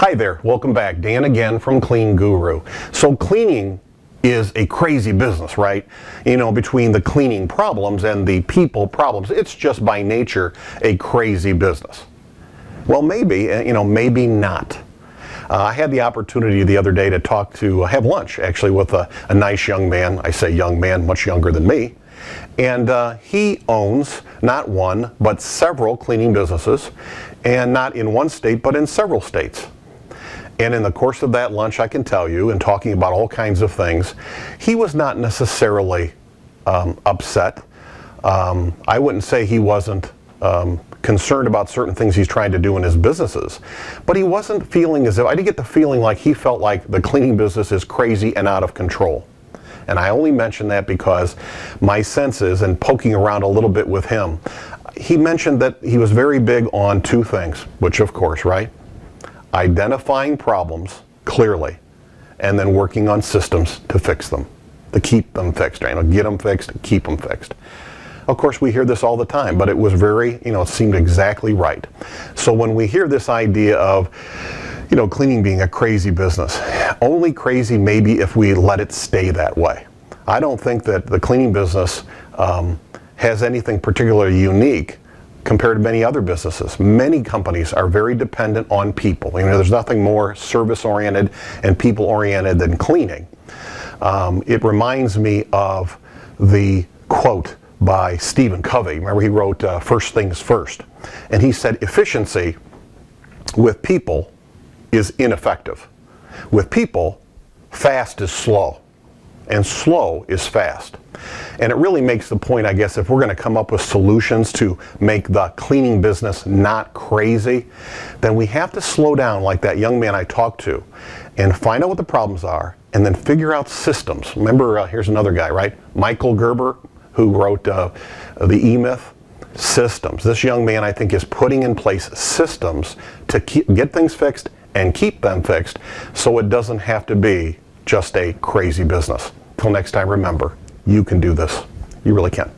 Hi there, welcome back. Dan again from Clean Guru. So, cleaning is a crazy business, right? You know, between the cleaning problems and the people problems, it's just by nature a crazy business. Well, maybe, uh, you know, maybe not. Uh, I had the opportunity the other day to talk to, uh, have lunch actually with a, a, nice young man. I say young man, much younger than me. And uh, he owns not one, but several cleaning businesses, and not in one state, but in several states. And in the course of that lunch, I can tell you, and talking about all kinds of things, he was not necessarily um, upset. Um, I wouldn't say he wasn't um, concerned about certain things he's trying to do in his businesses, but he wasn't feeling as if I didn't get the feeling like he felt like the cleaning business is crazy and out of control. And I only mention that because my senses and poking around a little bit with him, he mentioned that he was very big on two things, which of course, right? Identifying problems clearly, and then working on systems to fix them, to keep them fixed. You know, get them fixed, keep them fixed. Of course, we hear this all the time, but it was very, you know, it seemed exactly right. So when we hear this idea of, you know, cleaning being a crazy business, only crazy maybe if we let it stay that way. I don't think that the cleaning business um, has anything particularly unique compared to many other businesses. Many companies are very dependent on people. You know, there's nothing more service oriented and people oriented than cleaning. Um, it reminds me of the quote by Stephen Covey. Remember, he wrote uh, First Things First. And he said, efficiency with people is ineffective. With people, fast is slow, and slow is fast. And it really makes the point, I guess, if we're going to come up with solutions to make the cleaning business not crazy, then we have to slow down like that young man I talked to and find out what the problems are and then figure out systems. Remember, uh, here's another guy, right? Michael Gerber, who wrote uh, The E Myth. Systems. This young man, I think, is putting in place systems to keep, get things fixed and keep them fixed so it doesn't have to be just a crazy business. Till next time, remember, you can do this. You really can.